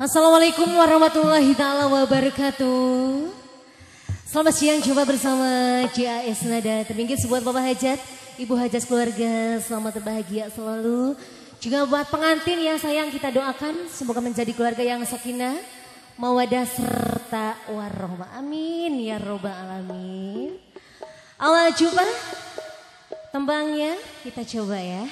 Assalamualaikum warahmatullahi taala wabarakatuh. Selamat siang coba bersama JAS Nada Terminggir sebuah Bapak Hajat, Ibu Hajat keluarga, selamat berbahagia selalu. Juga buat pengantin yang sayang kita doakan semoga menjadi keluarga yang sakinah, mawadah serta warohmah. Amin ya robbal alamin. Awal jumpa tembangnya kita coba ya.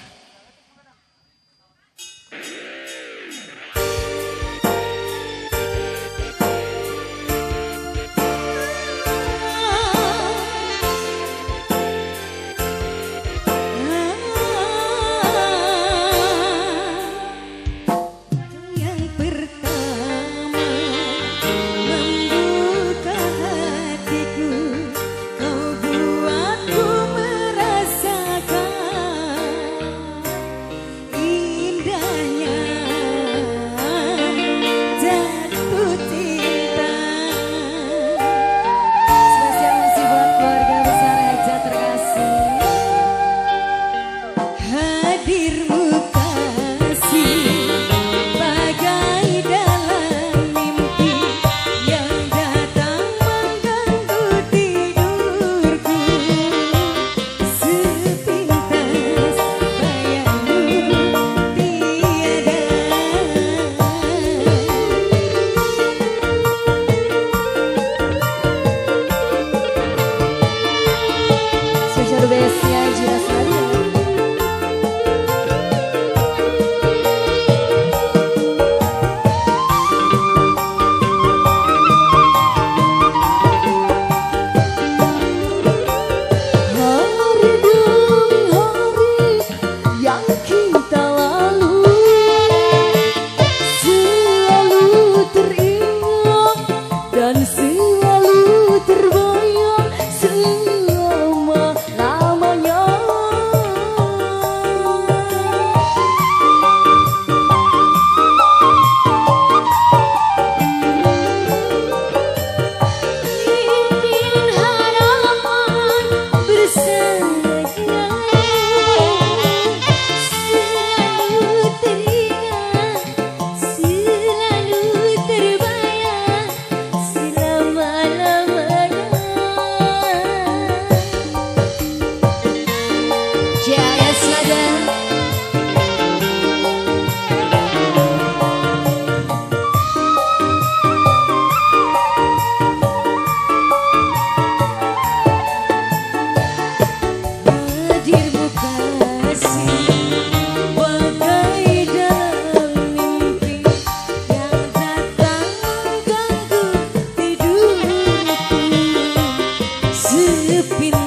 Filho